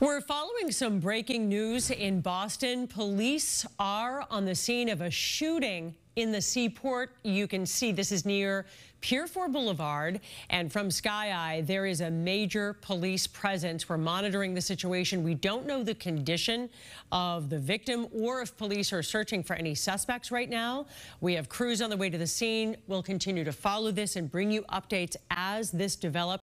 We're following some breaking news in Boston. Police are on the scene of a shooting in the seaport. You can see this is near Pier 4 Boulevard. And from Sky Eye, there is a major police presence. We're monitoring the situation. We don't know the condition of the victim or if police are searching for any suspects right now. We have crews on the way to the scene. We'll continue to follow this and bring you updates as this develops.